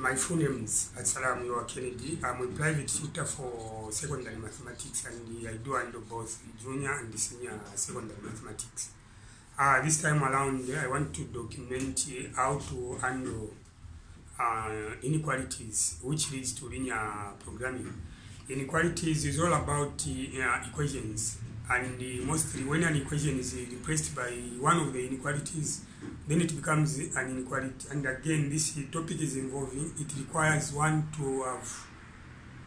My full name is Atsalam Yoa Kennedy. I'm a private tutor for secondary mathematics and I do handle both junior and senior secondary mathematics. Uh, this time around, I want to document how to handle uh, inequalities which leads to linear programming. Inequalities is all about uh, equations and mostly when an equation is replaced by one of the inequalities then it becomes an inequality. And again this topic is involving it requires one to have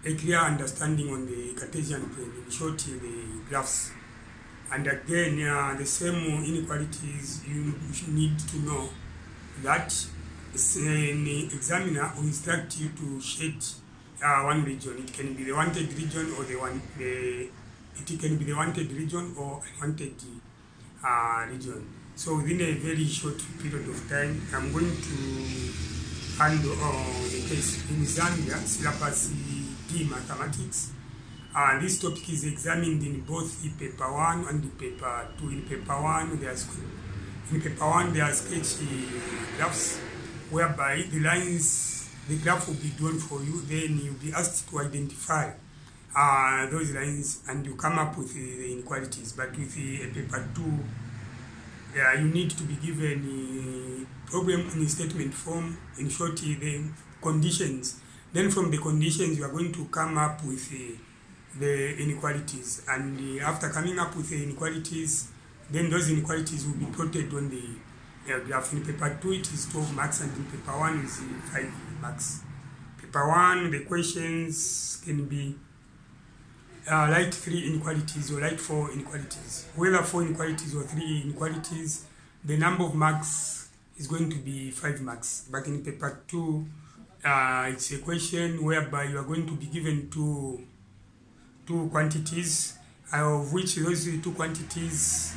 a clear understanding on the Cartesian plane in short the graphs. And again uh, the same inequalities you need to know that an examiner will instruct you to shade uh, one region. It can be the wanted region or the one the it can be the wanted region or unwanted uh, region. So within a very short period of time, I'm going to handle uh, the case in Zambia, syllabus D mathematics. Uh, this topic is examined in both the paper one and the paper two. In paper one, there's in paper one there are sketch graphs whereby the lines, the graph will be drawn for you. Then you'll be asked to identify uh, those lines and you come up with uh, the inequalities. But with the paper 2, yeah, you need to be given a problem in a statement form, in short, the conditions. Then from the conditions, you are going to come up with uh, the inequalities. And uh, after coming up with the inequalities, then those inequalities will be plotted on the graph. In paper 2, it is 12 marks, and in paper 1 is uh, 5 marks. Paper 1, the questions can be uh, three inequalities or like four inequalities. Whether four inequalities or three inequalities, the number of marks is going to be five marks. But in paper two, uh, it's a question whereby you are going to be given two, two quantities, of which those two quantities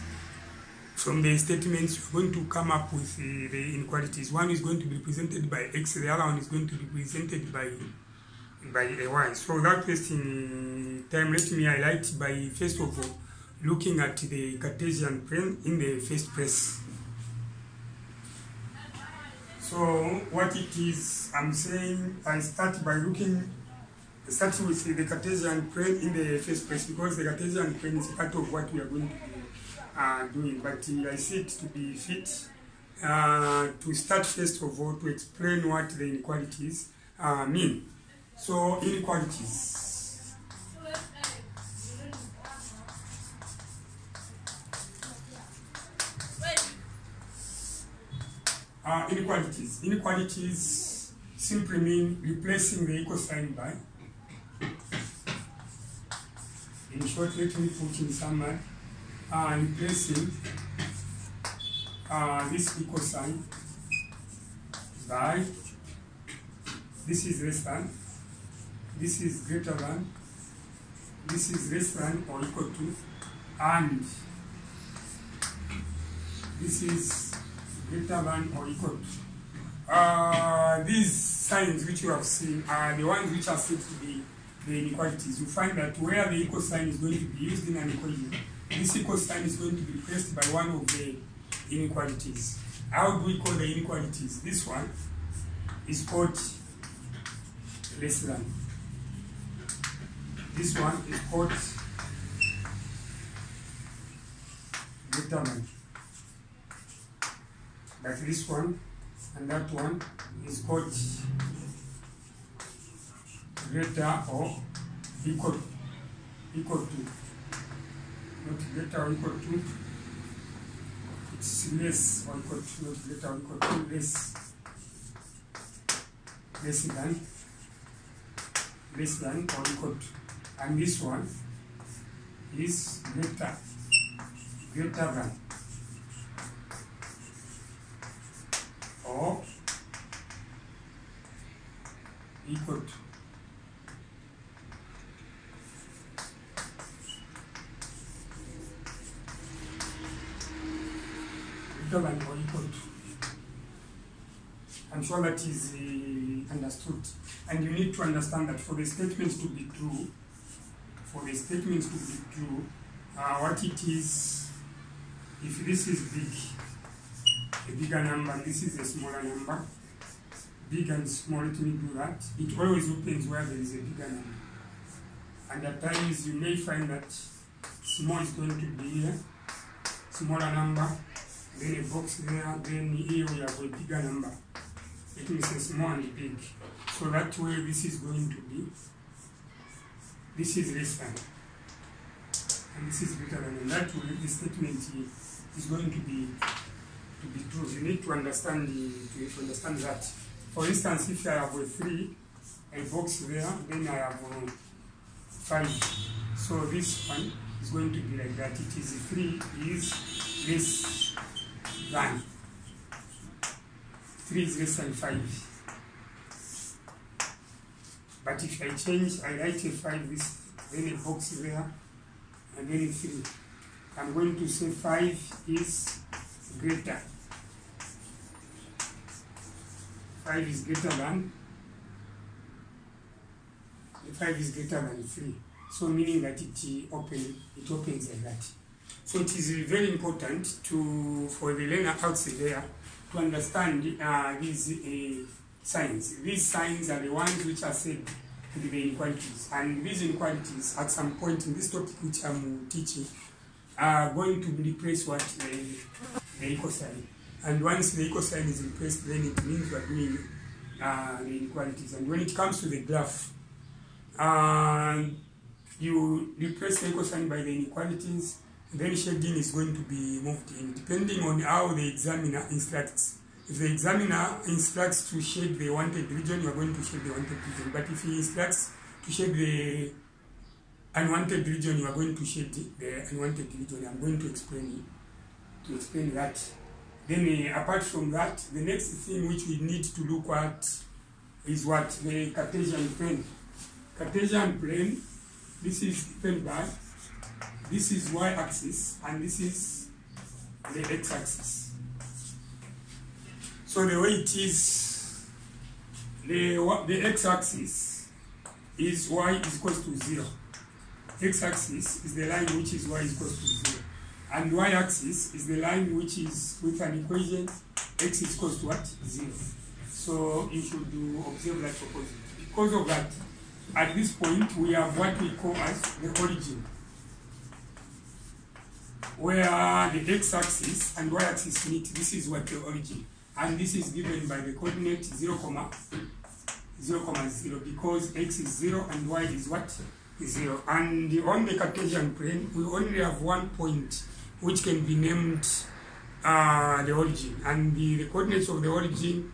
from the statements you're going to come up with uh, the inequalities. One is going to be represented by x, the other one is going to be represented by by a y. So without wasting time, let me highlight by first of all looking at the Cartesian plane in the first place. So what it is, I'm saying I start by looking, starting with the Cartesian plane in the first place because the Cartesian plane is part of what we are going to be uh, doing. But I see it to be fit uh, to start first of all to explain what the inequalities uh, mean. So inequalities. Uh, inequalities. Inequalities simply mean replacing the equal sign by. In short, let me put in summary. Uh, replacing uh, this equal sign by this is less than this is greater than, this is less than or equal to, and this is greater than or equal to. Uh, these signs which you have seen are the ones which are said to be the inequalities. You find that where the equal sign is going to be used in an equation, this equal sign is going to be replaced by one of the inequalities. How do we call the inequalities? This one is called less than. This one is called than. But this one and that one is called greater or equal equal to. Not greater or equal to. It's less or equal to, not greater or equal to, less. Less than. Less than or equal to and this one is greater greater than or equal to. Than or equal to. I'm sure that is uh, understood. And you need to understand that for the statements to be true for the statements to be true, uh, what it is, if this is big, a bigger number, this is a smaller number, big and small. Let me do that. It always opens where there is a bigger number. And at times you may find that small is going to be here, smaller number, then a box there, then here we have a bigger number. It means a small and big. So that way this is going to be, this is less than, and this is greater than. And that way the statement is going to be to be true. You need to understand the, to understand that. For instance, if I have a three, a box there, then I have a five. So this one is going to be like that. It is three is less than. Three is less than five. But if I change, I write this, then a box there, and then a three. I'm going to say five is greater. Five is greater than, five is greater than three. So meaning that it open, it opens like that. So it is very important to for the learner out there to understand uh, these uh, signs. These signs are the ones which are said to be the inequalities. And these inequalities, at some point in this topic which I'm teaching, are going to replace what the, the equal sign. And once the equal sign is replaced, then it means we are doing uh, the inequalities. And when it comes to the graph, uh, you replace the equal sign by the inequalities, then shading is going to be moved in, depending on how the examiner instructs. If the examiner instructs to shade the wanted region, you are going to shade the wanted region. But if he instructs to shade the unwanted region, you are going to shade the unwanted region. I'm going to explain to explain that. Then uh, apart from that, the next thing which we need to look at is what the Cartesian plane. Cartesian plane, this is given by, this is y-axis and this is the x-axis. So the way it is, the, the x-axis is y is equals to 0. X-axis is the line which is y is equals to 0. And y-axis is the line which is with an equation x is equals to what? 0. So you should do observe that proposition. Because of that, at this point we have what we call as the origin. Where the x-axis and y-axis meet, this is what the origin and this is given by the coordinate 0, comma 0, comma 0 because x is 0 and y is what? Is 0. And on the Cartesian plane, we only have one point which can be named uh, the origin. And the, the coordinates of the origin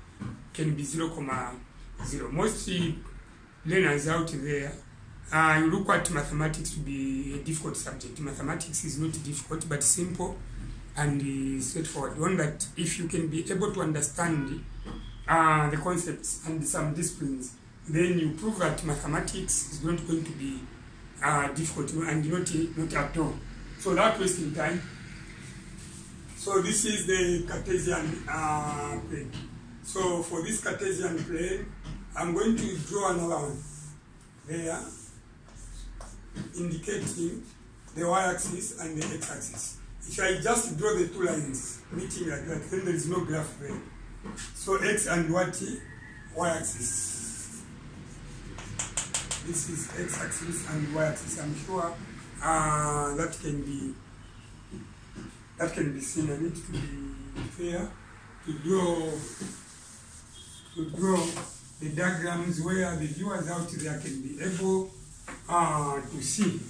can be 0, comma 0. Most learners out there, uh, you look at mathematics to be a difficult subject. Mathematics is not difficult but simple and straightforward. One that if you can be able to understand uh, the concepts and some disciplines, then you prove that mathematics is not going to be uh, difficult and not, not at all. So without wasting time, so this is the Cartesian uh, plane. So for this Cartesian plane, I'm going to draw another one there, indicating the y-axis and the x-axis. If I just draw the two lines meeting like that, then there is no graph there. So x and what? Y-axis. This is x-axis and y-axis. I'm sure uh, that can be that can be seen. I need to be fair to draw to draw the diagrams where the viewers out there can be able uh, to see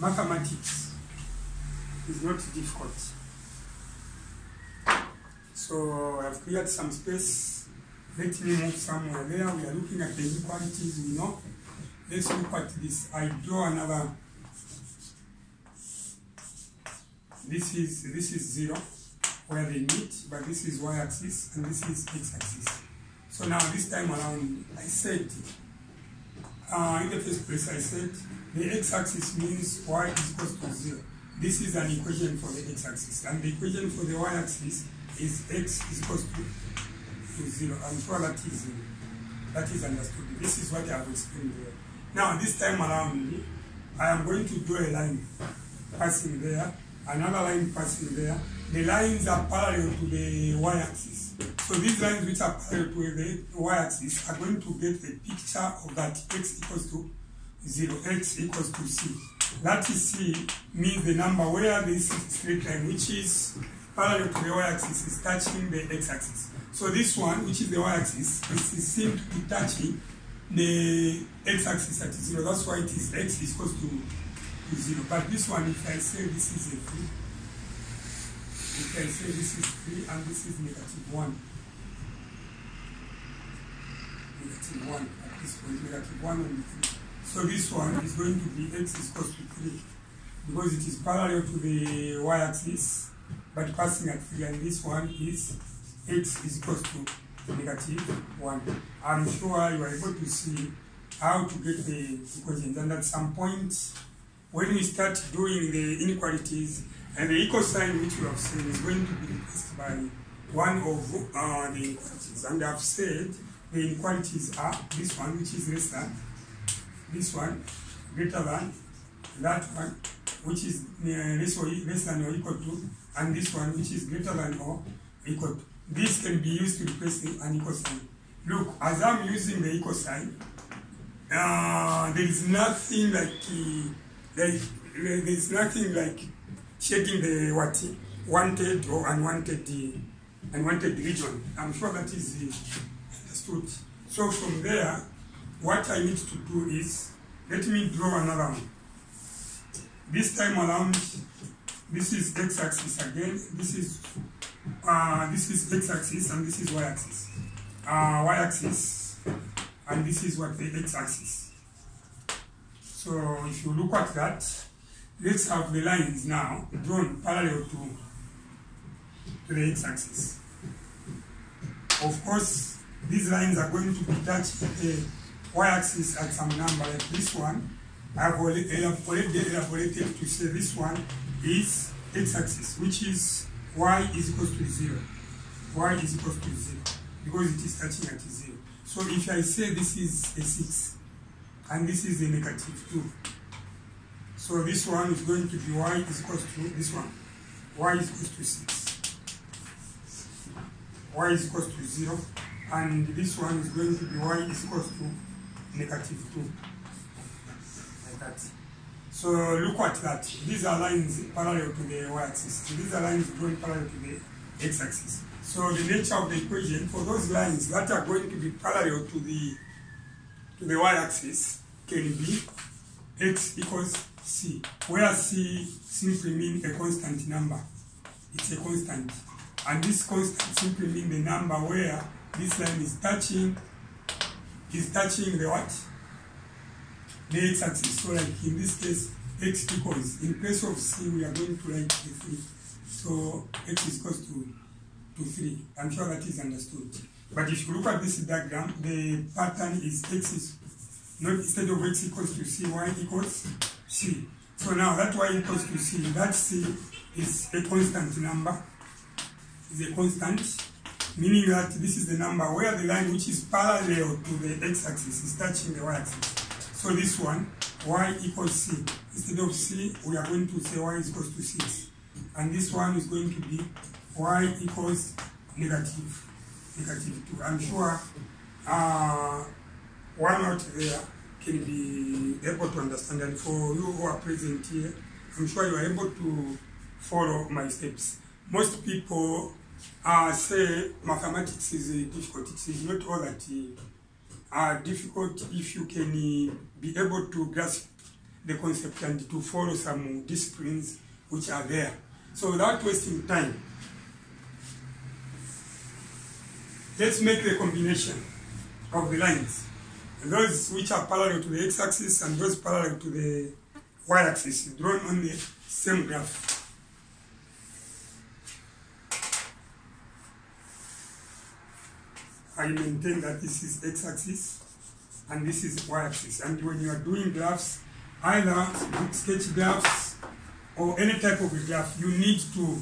mathematics is not difficult. So I've cleared some space. Let me move somewhere there. We are looking at the inequalities we know. Let's look at this. I draw another. This is this is zero where they meet, but this is y-axis and this is x-axis. So now this time around, I said uh, in the first place I said the x-axis means y is equal to zero. This is an equation for the x-axis, and the equation for the y-axis is x is equal to, to 0. I'm sure that is, that is understood. This is what I have explained there. Now, this time around, I am going to draw a line passing there, another line passing there. The lines are parallel to the y-axis. So these lines which are parallel to the y-axis are going to get a picture of that x equals to 0, x equals to c. C means the number where this straight line which is parallel to the y-axis is touching the x-axis. So this one, which is the y-axis, is seen to be touching the x-axis at 0. That's why it is x is equals to, to 0. But this one, if I say this is a 3, if I say this is 3 and this is negative 1, negative 1 at this point, negative 1 and 3. So this one is going to be x is equals to 3 because it is parallel to the y-axis but passing at 3 and this one is x is equals to negative 1. I'm sure you are able to see how to get the equations and at some point when we start doing the inequalities and the equal sign which we have seen is going to be replaced by one of uh, the inequalities. And I've said the inequalities are this one which is less than this one greater than that one which is less, or, than or equal to and this one which is greater than or equal to. This can be used to replace an equal sign. Look, as I'm using the equal sign, uh, there is nothing like, uh, like there is nothing like checking the what wanted or unwanted uh, unwanted region. I'm sure that is understood. So from there, what I need to do is let me draw another one. This time around, this is x-axis again. This is uh, this is x-axis and this is y-axis. Uh, y-axis and this is what the x-axis. So if you look at that, let's have the lines now drawn parallel to, to the x-axis. Of course, these lines are going to be the y-axis at some number like this one. I've already elaborated to say this one is x-axis, which is y is equal to 0. y is equal to 0 because it is touching at 0. So if I say this is a 6 and this is a negative 2, so this one is going to be y is equal to this one. y is equal to 6. y is equal to 0 and this one is going to be y is equal to negative 2. Like that. So look at that. These are lines parallel to the y-axis. These are lines going parallel to the x-axis. So the nature of the equation for those lines that are going to be parallel to the to the y-axis can be x equals c, where c simply means a constant number. It's a constant. And this constant simply means the number where this line is touching is touching the what? The x-axis. So like in this case, x equals, in place of c, we are going to write the 3. So x is equals to, to 3. I'm sure that is understood. But if you look at this diagram, the pattern is x is, not instead of x equals to c, y equals c. So now that y equals to c, that c is a constant number, is a constant, meaning that this is the number where the line which is parallel to the x-axis is touching the y-axis. So this one, y equals c. Instead of c, we are going to say y is equals to 6. And this one is going to be y equals negative, negative 2. I'm sure uh, one out there can be able to understand. And for you who are present here, I'm sure you are able to follow my steps. Most people uh, say mathematics is uh, difficult. It is not all that uh, difficult if you can uh, be able to grasp the concept and to follow some disciplines which are there. So without wasting time, let's make the combination of the lines. Those which are parallel to the x-axis and those parallel to the y-axis drawn on the same graph. I maintain that this is x-axis and this is y-axis. And when you are doing graphs, either sketch graphs or any type of graph, you need to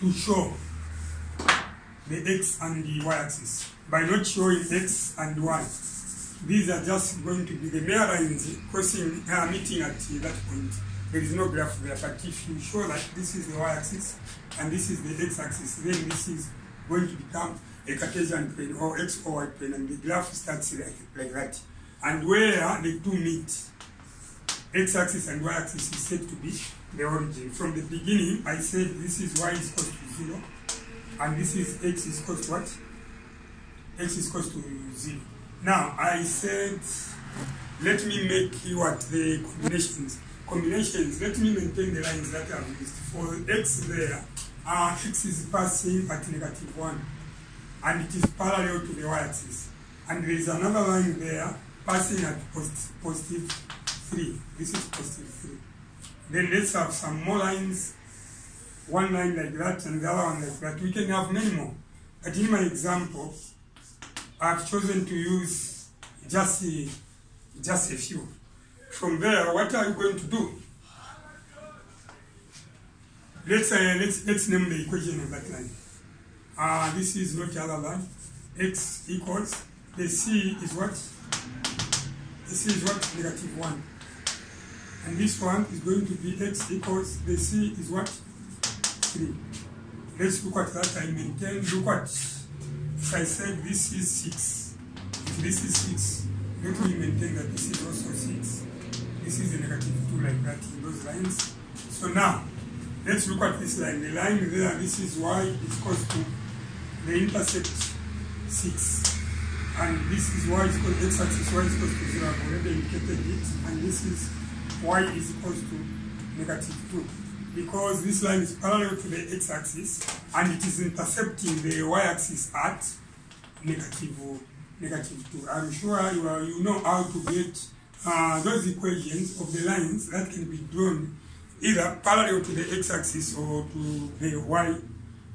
to show the x and the y-axis. By not showing x and y, these are just going to be the mere lines crossing, uh, meeting at that point. There is no graph there, but if you show that this is the y-axis and this is the x-axis, then this is going to become a Cartesian plane or x or y plane, and the graph starts like, that. And where the two meet, x-axis and y-axis is said to be the origin. From the beginning, I said this is y is equal to 0, and this is x is equal to what? x is equal to 0. Now, I said, let me make you what the combinations. Combinations, let me maintain the lines that I've used. For x there, uh, x is passing at negative 1, and it is parallel to the y-axis. And there is another line there passing at post, positive 3. This is positive 3. Then let's have some more lines, one line like that and the other one like that. We can have many more. But in my example, I've chosen to use just a, just a few. From there, what are you going to do? Let's, uh, let's, let's name the equation of that line. Uh, this is not other than x equals, the c is what? The c is what? Negative 1. And this one is going to be x equals, the c is what? 3. Let's look at that. I maintain, look at, if I said this is 6, if this is 6, let me maintain that this is also 6. This is a negative 2 like that in those lines. So now, let's look at this line. The line there, this is y is equal to the intercept 6. And this is y is equal to x-axis, y is equal to 0. I've already indicated it. And this is y is equal to negative 2 because this line is parallel to the x-axis and it is intercepting the y-axis at negative, negative 2. I'm sure you, are, you know how to get uh, those equations of the lines that can be drawn either parallel to the x-axis or to the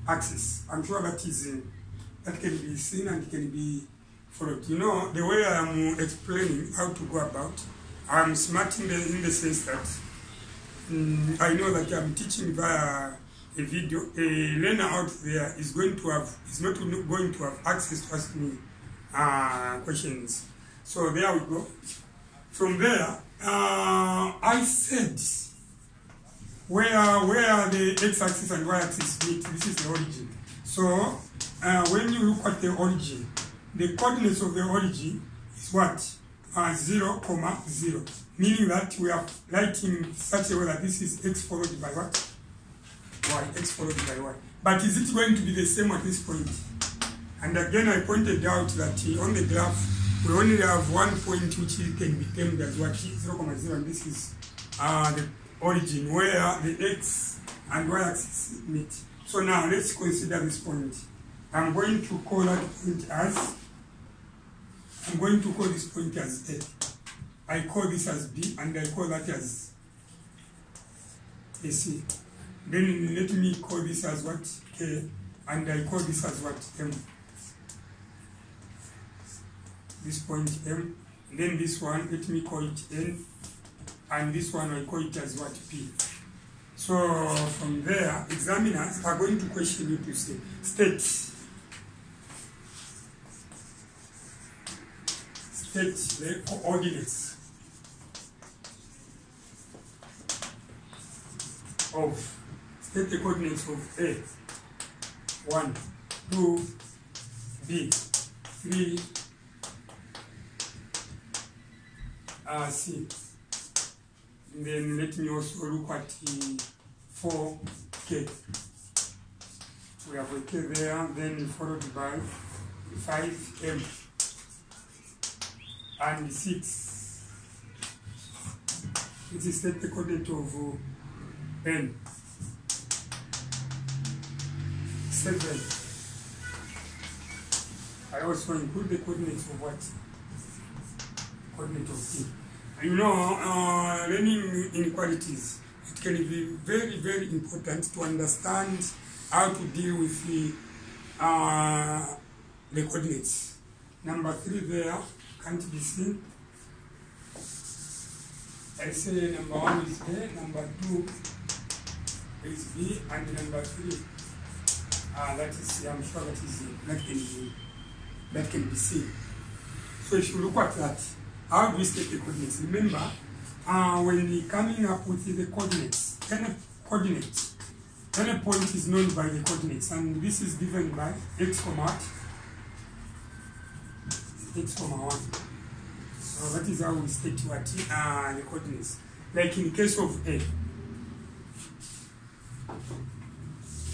y-axis. I'm sure that is uh, that can be seen and can be followed. You know, the way I'm explaining how to go about I'm smart in the, in the sense that um, I know that I'm teaching via a video. A learner out there is going to have is not going to have access to ask me uh, questions. So there we go. From there, uh, I said where where the x-axis and y-axis meet. This is the origin. So uh, when you look at the origin, the coordinates of the origin is what uh, 0, comma 0, meaning that we are writing such a way that this is x followed by what? y, x followed by y. But is it going to be the same at this point? And again, I pointed out that on the graph, we only have one point which can be termed as what 0, comma 0, and this is uh, the origin where the x and y axis meet. So now let's consider this point. I'm going to call that point as I'm going to call this point as A. I call this as B and I call that as AC. Then let me call this as what? K and I call this as what? M. This point M. Then this one, let me call it N. And this one I call it as what? P. So from there, examiners are going to question you to say, state state the coordinates of state the coordinates of A, 1, 2, B, 3, uh, C. And then let me also look at the 4K. We have a K there, then followed by 5M and 6. It is the coordinate of uh, n. 7. I also include the coordinates of what? Coordinate of t. You know, uh, learning inequalities, it can be very, very important to understand how to deal with the, uh, the coordinates. Number 3 there, can't be seen. I say number one is A, number two is B, and number three, uh, that is, I'm sure that is that can be that can be seen. So if you look at that, how do we state the coordinates? Remember, uh, when we coming up with the coordinates, any coordinate any point is known by the coordinates and this is given by x comma x comma 1 so that is how we state what uh, the coordinates. Like in case of a.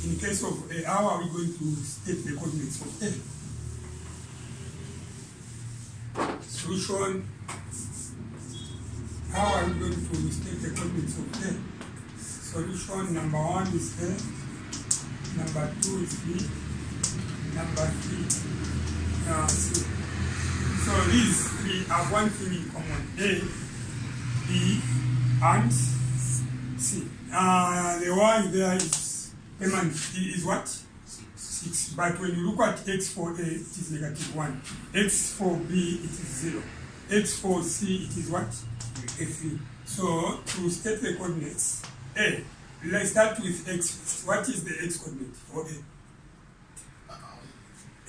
In case of a how are we going to state the coordinates of a? Solution how are we going to state the coordinates of a solution number one is A, number two is B, number three uh, C. So these three have one thing in common, A, B, and C. Uh, the y there is, payment is what? 6. But when you look at x for A, it is negative 1. x for B, it is 0. x for C, it is what? 3. So to state the coordinates, a. Let's start with x. What is the x coordinate for A?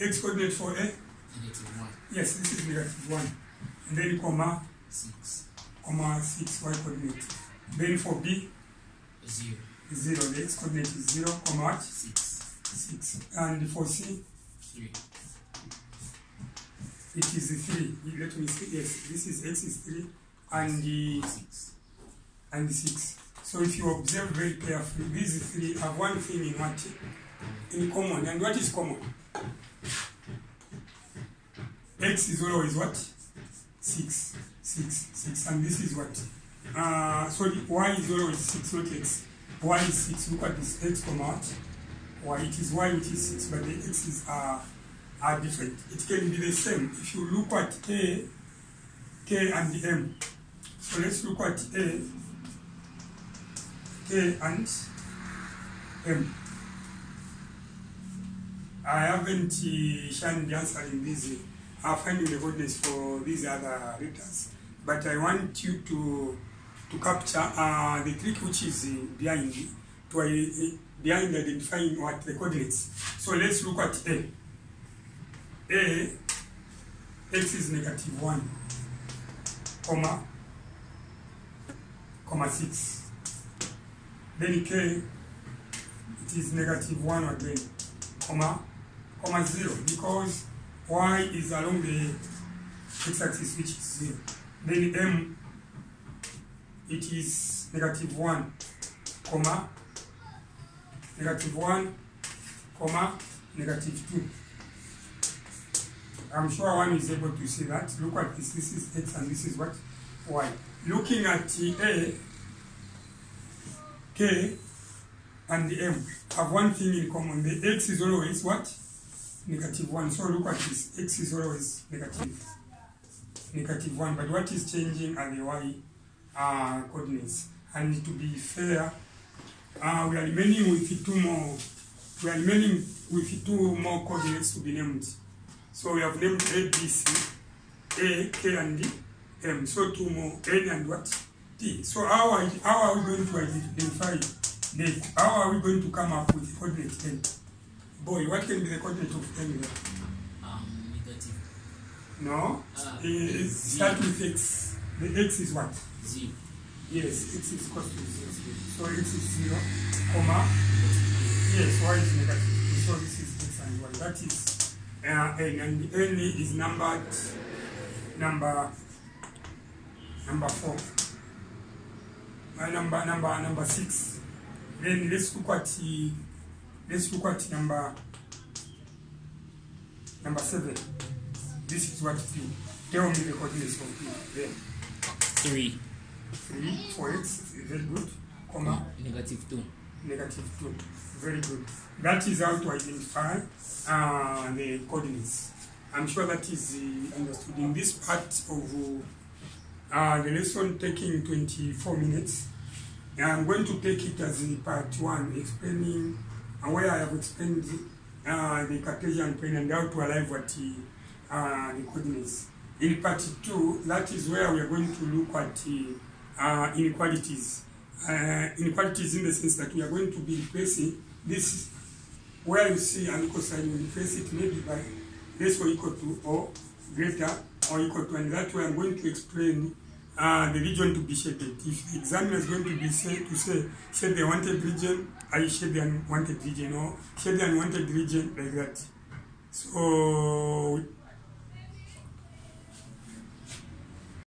X coordinate for A? Negative 1. Yes, this is negative 1. And then comma, 6. comma 6 y coordinate. Then for B, 0. 0. The x coordinate is 0, comma what? 6. 6. And for C, 3. it is 3. Let me see. Yes, this is x is 3 and the 6. and 6. So if you observe very carefully, these three have one thing in what? In common. And what is common? X is always what? 6. 6. 6. And this is what? Uh, sorry, Y is always 6, not X. Y is 6. Look at this. X comma what? Y. It is Y which is 6, but the X's are, are different. It can be the same. If you look at K, K and the M. So let's look at A, and M. I haven't uh, shunned answering these. uh, finding the coordinates for these other letters, but I want you to to capture uh, the trick which is uh, behind to uh, behind identifying what the coordinates. So let's look at A. A x is negative one, comma, comma six. Then K it is negative one again, comma, comma zero because y is along the x-axis which is zero. Then M it is negative one, comma, negative one, comma, negative two. I'm sure one is able to see that. Look at this. This is x and this is what? Y. Looking at the A, K, and the M have one thing in common. The x is always what? Negative 1. So look at this. x is always negative. Negative 1. But what is changing are the y uh, coordinates. And to be fair, uh, we are remaining with two more. We are remaining with two more coordinates to be named. So we have named A, B, C, A, K, and D, M. So two more, N and what? T. So how are, how are we going to identify the, how are we going to come up with coordinate N? Boy, what can be the coordinate of N there? Um, negative No? Ah, Eh, Z. start with X. The X is what? 0. Yes, X is equal to 0. So X is 0, comma, yes, Y is negative. So this is X and Y. That is uh, N. And N is numbered number number 4. Uh, number number number 6. Then let's look at let's look at number number 7. This is what P. Tell me the coordinates of P. Then 3. 3 for X, very good, comma, Negative 2. negative 2. Very good. That is how to identify uh, the coordinates. I'm sure that is uh, understood. In this part of uh, the lesson taking 24 minutes, I'm going to take it as part 1, explaining uh, where I have explained uh, the Cartesian plane and how to arrive at uh, the coordinates. In part 2, that is where we are going to look at uh, inequalities. Uh, inequalities in the sense that we are going to be replacing this where you see an equal sign, you replace it maybe by less or equal to or greater or equal to, and that way I'm going to explain uh, the region to be shaded. If the examiner is going to be say to say shade the wanted region, I shade the unwanted region or shade the unwanted region like that. So